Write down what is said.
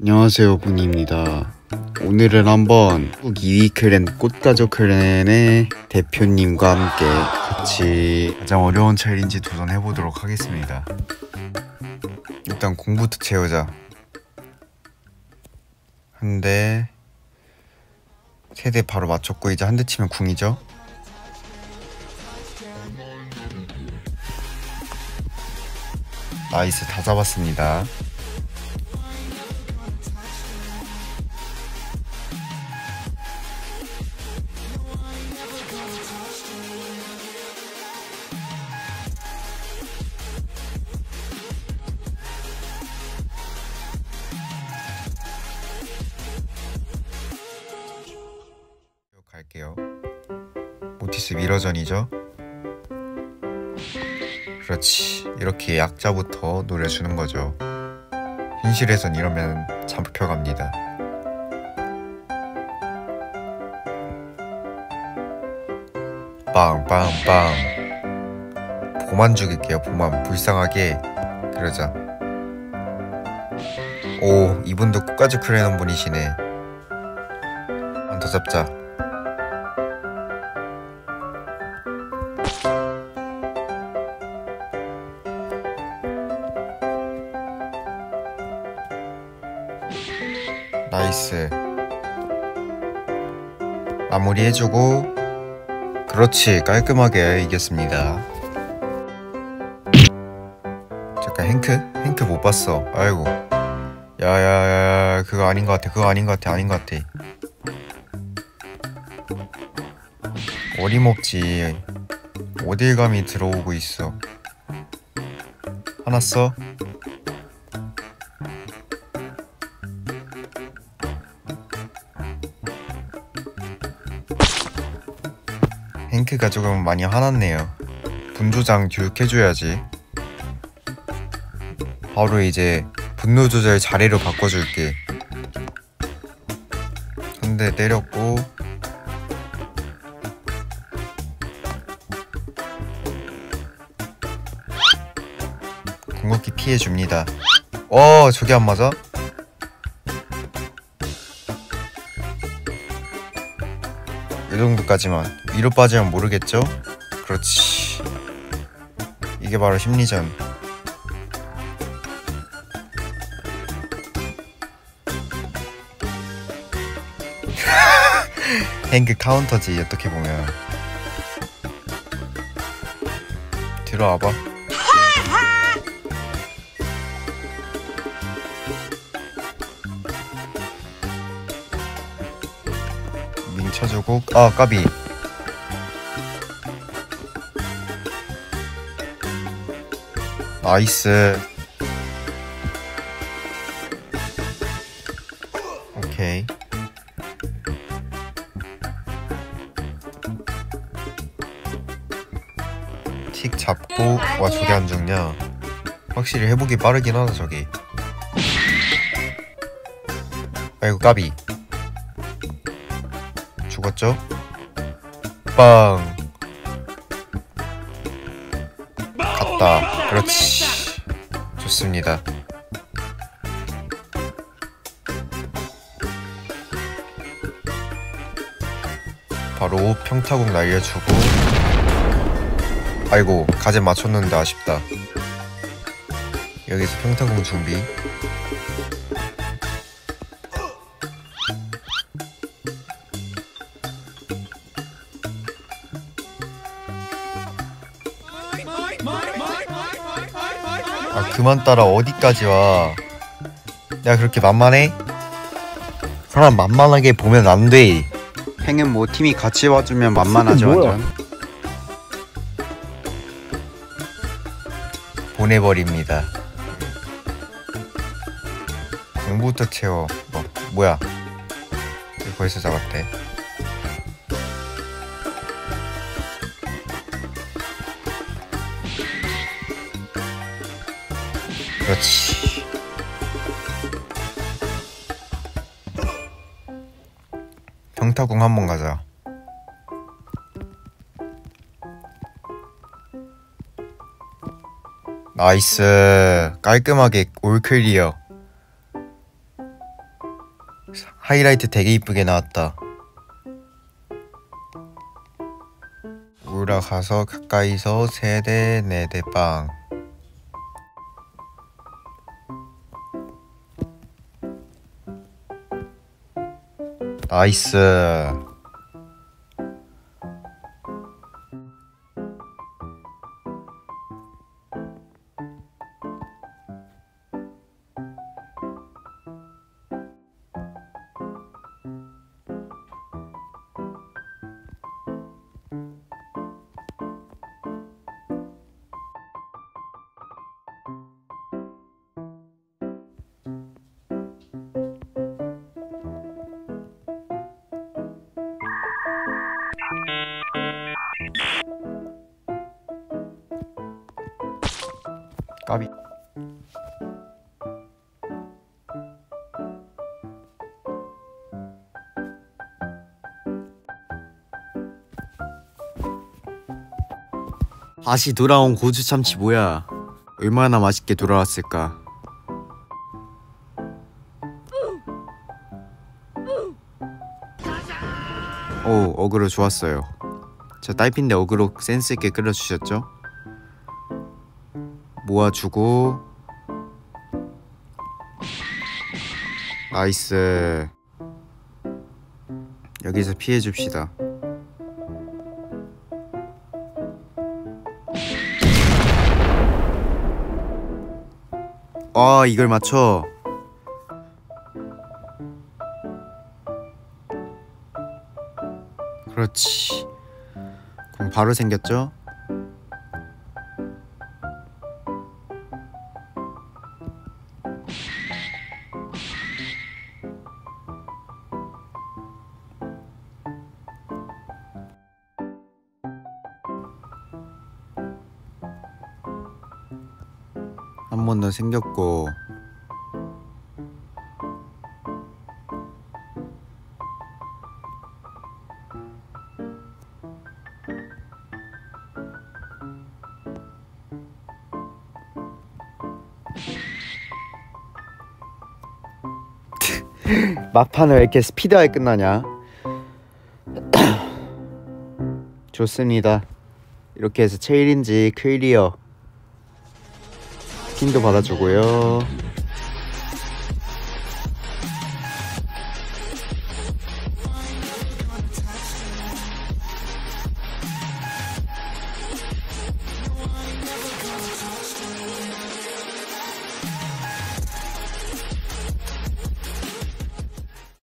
안녕하세요 분입니다. 오늘은 한번 국 2위 클랜 꽃가족 클랜의 대표님과 함께 같이 가장 어려운 챌린지 도전해보도록 하겠습니다. 일단 공부부터 채우자. 한 대 세 대 바로 맞췄고 이제 한 대 치면 궁이죠? 나이스 다 잡았습니다 갈게요. 모티스 미러전이죠. 그렇지. 이렇게 약자부터 노려주는 거죠. 현실에선 이러면 잡혀갑니다. 빵빵빵. 보만 죽일게요. 보만 불쌍하게 그러자. 오 이분도 끝까지 크레는 분이시네. 한더 잡자. nice. 마무리 해주고 그렇지 깔끔하게 이겼습니다. 잠깐 행크? 행크 못 봤어. 아이고. 야야야 그거 아닌 것 같아. 그거 아닌 것 같아. 아닌 것 같아. 어림없지. 어딜 감이 들어오고 있어. 써? 행크가 조금 많이 화났네요. 분조장 교육해줘야지. 바로 이제 분노 조절 자리로 바꿔줄게. 한대 때렸고 궁극기 피해줍니다. 어 저게 안 맞아? 이 정도까지만 위로 빠지면 모르겠죠? 그렇지. 이게 바로 심리전. 행크 카운터지 어떻게 보면. 들어와봐. 밍 쳐주고 아 까비 나이스. 오케이. 틱 잡고 와 저게 안 죽냐? 확실히 회복이 빠르긴 하다 저기 아이고 까비. 죽었죠? 빵. 갔다 그렇지. 좋습니다. 바로 평타국 날려주고 아이고 가제 맞췄는데 아쉽다. 여기서 평타국 준비 아 그만 따라 어디까지 와? 내가 그렇게 만만해? 사람 만만하게 보면 안돼. 행은 뭐 팀이 같이 와주면 만만하죠 뭐야? 완전. 보내버립니다. 공부부터 채워. 뭐 뭐야? 벌써 잡았대 그렇지 평타궁 한번 가자 nice 깔끔하게 all clear 하이라이트 되게 이쁘게 나왔다. 올라가서 가까이서 세대 네대 빵. 나이스. 까비. 다시 돌아온 고추 참치 뭐야? 얼마나 맛있게 돌아왔을까? 오 어그로 좋았어요. 저 딸핀데 어그로 센스 있게 끓여주셨죠? 모아주고 나이스 여기서 피해줍시다. 아 이걸 맞춰 그렇지 그럼 바로 생겼죠? 한 번 더 생겼고 막판을 왜 이렇게 스피드하게 끝나냐? 좋습니다. 이렇게 해서 체일인지 클리어 핀도 받아주고요.